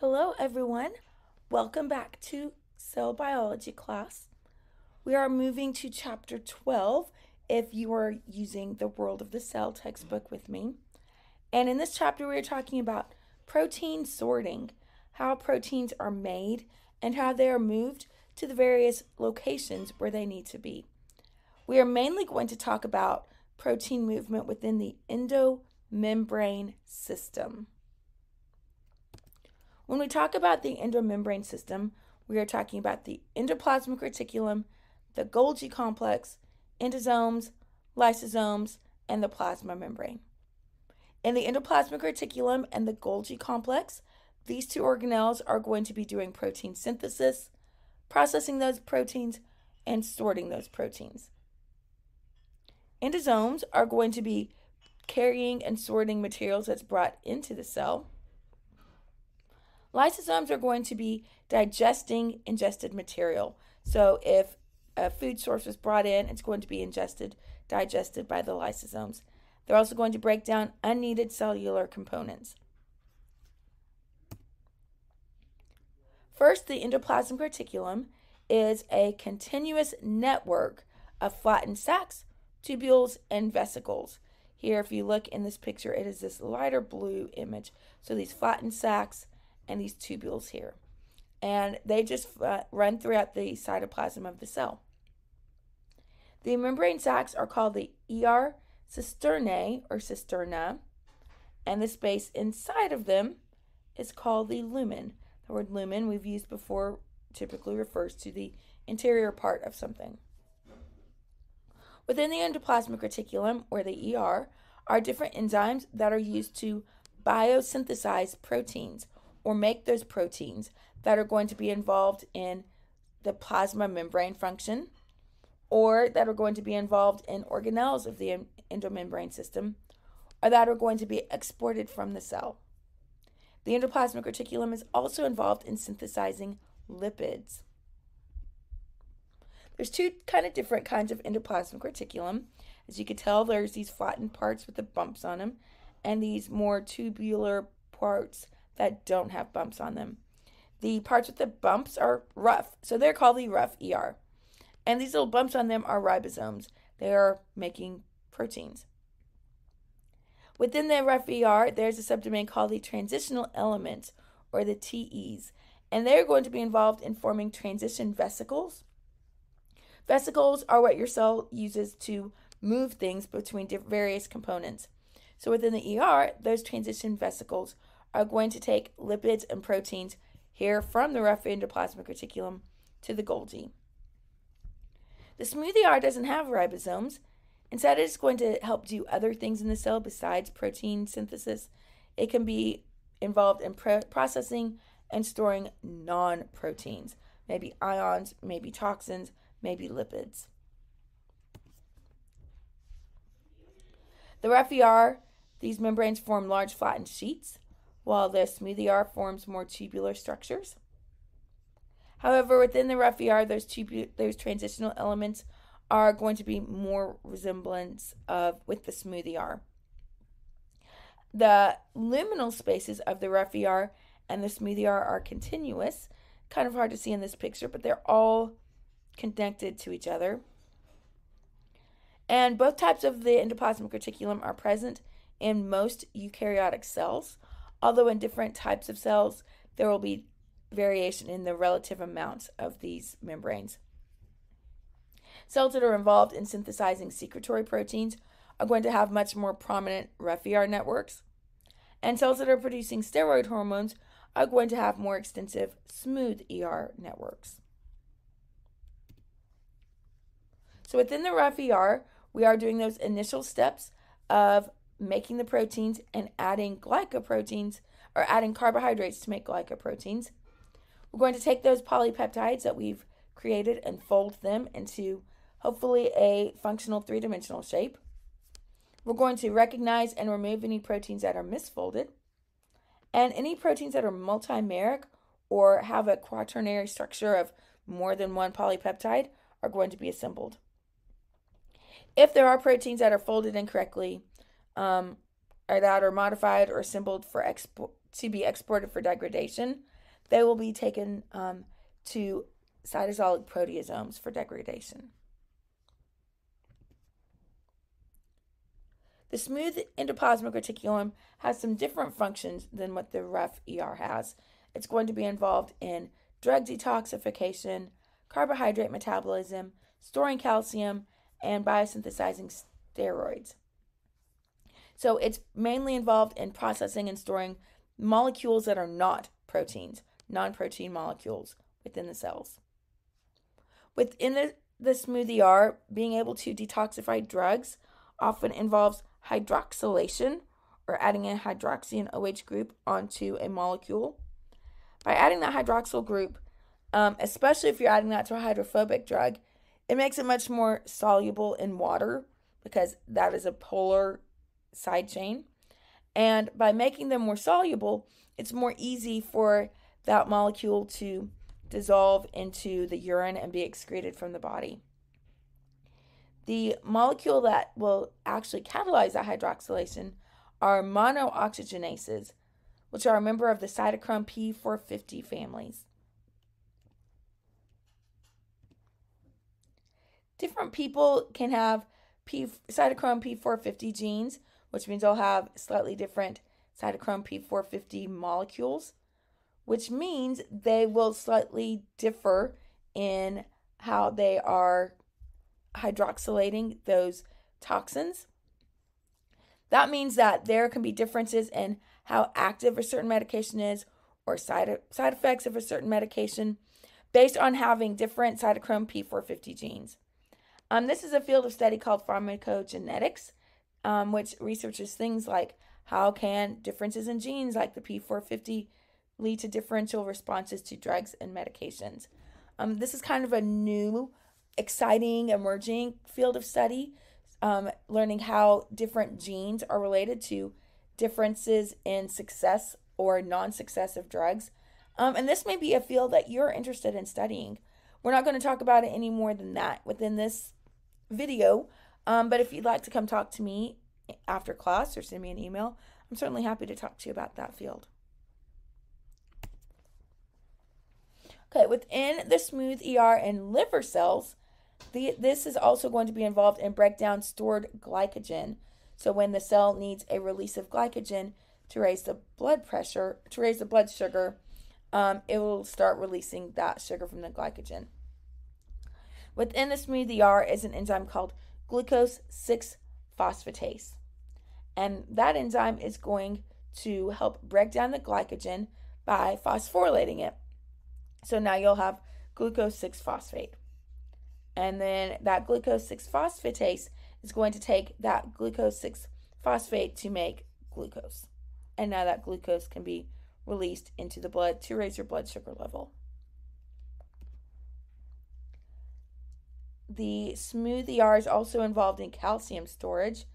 Hello, everyone. Welcome back to cell biology class. We are moving to chapter 12 if you are using the World of the Cell textbook with me. And in this chapter, we are talking about protein sorting, how proteins are made, and how they are moved to the various locations where they need to be. We are mainly going to talk about protein movement within the endomembrane system. When we talk about the endomembrane system, we are talking about the endoplasmic reticulum, the Golgi complex, endosomes, lysosomes, and the plasma membrane. In the endoplasmic reticulum and the Golgi complex, these two organelles are going to be doing protein synthesis, processing those proteins, and sorting those proteins. Endosomes are going to be carrying and sorting materials that's brought into the cell. Lysosomes are going to be digesting ingested material. So if a food source was brought in, it's going to be ingested, digested by the lysosomes. They're also going to break down unneeded cellular components. First, the endoplasmic reticulum is a continuous network of flattened sacs, tubules, and vesicles. Here, if you look in this picture, it is this lighter blue image. So these flattened sacs, and these tubules here. And they just uh, run throughout the cytoplasm of the cell. The membrane sacs are called the ER cisternae or cisterna, and the space inside of them is called the lumen. The word lumen we've used before typically refers to the interior part of something. Within the endoplasmic reticulum, or the ER, are different enzymes that are used to biosynthesize proteins or make those proteins that are going to be involved in the plasma membrane function or that are going to be involved in organelles of the endomembrane system or that are going to be exported from the cell. The endoplasmic reticulum is also involved in synthesizing lipids. There's two kind of different kinds of endoplasmic reticulum. As you can tell, there's these flattened parts with the bumps on them and these more tubular parts that don't have bumps on them. The parts with the bumps are rough, so they're called the rough ER. And these little bumps on them are ribosomes. They are making proteins. Within the rough ER, there's a subdomain called the transitional elements, or the TEs, and they're going to be involved in forming transition vesicles. Vesicles are what your cell uses to move things between various components. So within the ER, those transition vesicles are going to take lipids and proteins here from the rough endoplasmic reticulum to the Golgi. The smooth ER doesn't have ribosomes. Instead, it's going to help do other things in the cell besides protein synthesis. It can be involved in pro- processing and storing non proteins, maybe ions, maybe toxins, maybe lipids. The rough ER, these membranes form large flattened sheets while the smooth ER forms more tubular structures. However, within the rough ER, those, tubu- those transitional elements are going to be more resemblance of with the smooth ER. The luminal spaces of the rough ER and the smooth ER are continuous. Kind of hard to see in this picture, but they're all connected to each other. And both types of the endoplasmic reticulum are present in most eukaryotic cells, although in different types of cells, there will be variation in the relative amounts of these membranes. Cells that are involved in synthesizing secretory proteins are going to have much more prominent ER networks, and cells that are producing steroid hormones are going to have more extensive smooth ER networks. So within the ER, we are doing those initial steps of making the proteins and adding glycoproteins or adding carbohydrates to make glycoproteins. We're going to take those polypeptides that we've created and fold them into hopefully a functional three dimensional shape. We're going to recognize and remove any proteins that are misfolded. And any proteins that are multimeric or have a quaternary structure of more than one polypeptide are going to be assembled. If there are proteins that are folded incorrectly, um, or that are modified or assembled for to be exported for degradation, they will be taken um, to cytosolic proteasomes for degradation. The smooth endoplasmic reticulum has some different functions than what the rough ER has. It's going to be involved in drug detoxification, carbohydrate metabolism, storing calcium, and biosynthesizing steroids. So it's mainly involved in processing and storing molecules that are not proteins, non protein molecules within the cells. Within the, the smooth ER, being able to detoxify drugs often involves hydroxylation or adding a hydroxy OH group onto a molecule. By adding that hydroxyl group, um, especially if you're adding that to a hydrophobic drug, it makes it much more soluble in water because that is a polar side chain. And by making them more soluble, it's more easy for that molecule to dissolve into the urine and be excreted from the body. The molecule that will actually catalyze that hydroxylation are monooxygenases, which are a member of the cytochrome P450 families. Different people can have P, cytochrome P450 genes, which means they'll have slightly different cytochrome P450 molecules, which means they will slightly differ in how they are hydroxylating those toxins. That means that there can be differences in how active a certain medication is or side, side effects of a certain medication based on having different cytochrome P450 genes. Um, this is a field of study called pharmacogenetics, um, which researches things like how can differences in genes like the P450 lead to differential responses to drugs and medications. Um, this is kind of a new exciting emerging field of study, um, learning how different genes are related to differences in success or non success of drugs. Um, and this may be a field that you're interested in studying. We're not going to talk about it any more than that within this video. Um, but if you'd like to come talk to me after class or send me an email, I'm certainly happy to talk to you about that field. Okay, within the smooth ER and liver cells, the, this is also going to be involved in breakdown stored glycogen. So when the cell needs a release of glycogen to raise the blood pressure, to raise the blood sugar, um, it will start releasing that sugar from the glycogen. Within the smooth ER is an enzyme called glucose 6 phosphatase. And that enzyme is going to help break down the glycogen by phosphorylating it. So now you'll have glucose 6 phosphate. And then that glucose 6 phosphatase is going to take that glucose 6 phosphate to make glucose. And now that glucose can be released into the blood to raise your blood sugar level. The smooth ER is also involved in calcium storage.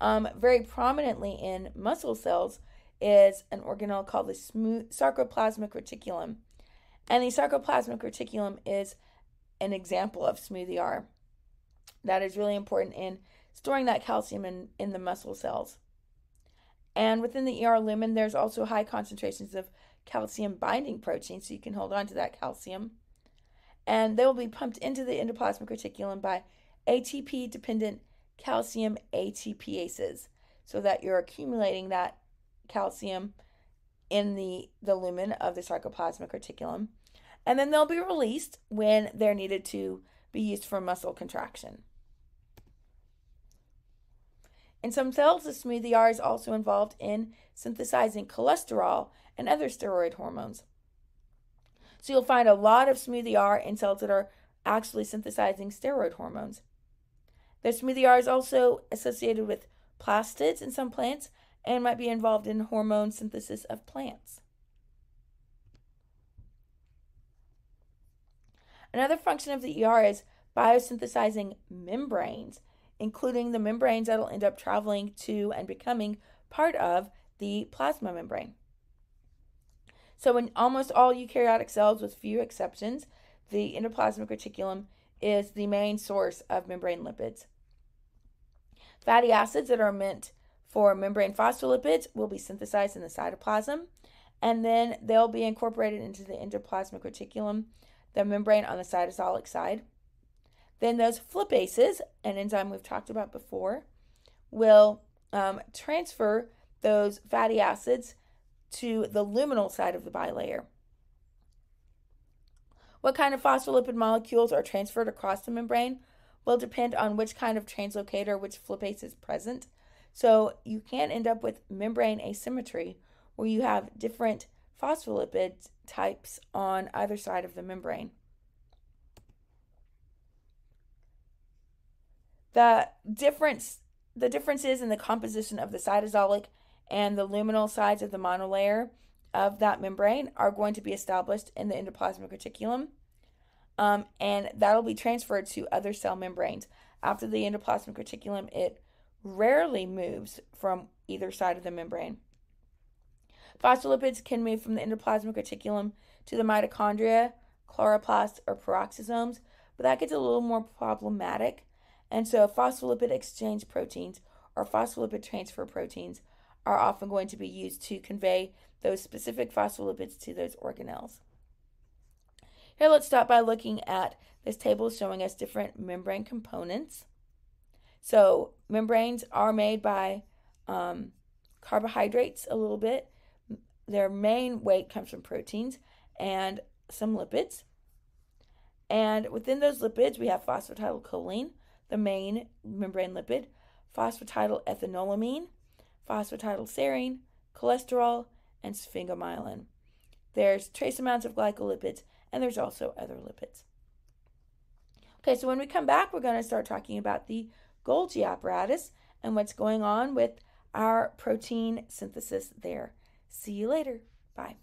Um, very prominently in muscle cells is an organelle called the smooth sarcoplasmic reticulum. And the sarcoplasmic reticulum is an example of smooth ER. That is really important in storing that calcium in, in the muscle cells. And within the ER lumen, there's also high concentrations of calcium binding protein, so you can hold on to that calcium. And they will be pumped into the endoplasmic reticulum by ATP dependent calcium ATPases, so that you're accumulating that calcium in the, the lumen of the sarcoplasmic reticulum and then they'll be released when they're needed to be used for muscle contraction. In some cells, the smooth ER is also involved in synthesizing cholesterol and other steroid hormones. So you'll find a lot of smooth ER in cells that are actually synthesizing steroid hormones. The smooth ER is also associated with plastids in some plants and might be involved in hormone synthesis of plants. Another function of the ER is biosynthesizing membranes, including the membranes that'll end up traveling to and becoming part of the plasma membrane. So, in almost all eukaryotic cells, with few exceptions, the endoplasmic reticulum is the main source of membrane lipids. Fatty acids that are meant for membrane phospholipids will be synthesized in the cytoplasm, and then they'll be incorporated into the endoplasmic reticulum, the membrane on the cytosolic side. Then those flippases, an enzyme we've talked about before, will um, transfer those fatty acids to the luminal side of the bilayer. What kind of phospholipid molecules are transferred across the membrane will depend on which kind of translocator, which flippase is present. So you can end up with membrane asymmetry where you have different phospholipid types on either side of the membrane. The difference the differences in the composition of the cytosolic and the luminal sides of the monolayer of that membrane are going to be established in the endoplasmic reticulum. Um, and that'll be transferred to other cell membranes. After the endoplasmic reticulum, it rarely moves from either side of the membrane. Phospholipids can move from the endoplasmic reticulum to the mitochondria, chloroplasts, or peroxisomes, but that gets a little more problematic. And so, phospholipid exchange proteins or phospholipid transfer proteins are often going to be used to convey those specific phospholipids to those organelles. Here, let's start by looking at this table showing us different membrane components. So, membranes are made by um, carbohydrates a little bit. Their main weight comes from proteins and some lipids. And within those lipids, we have phosphatidylcholine, the main membrane lipid, phosphatidylethanolamine, phosphatidylserine, cholesterol, and sphingomyelin. There's trace amounts of glycolipids, and there's also other lipids. Okay, so when we come back, we're going to start talking about the Golgi apparatus and what's going on with our protein synthesis there. See you later. Bye.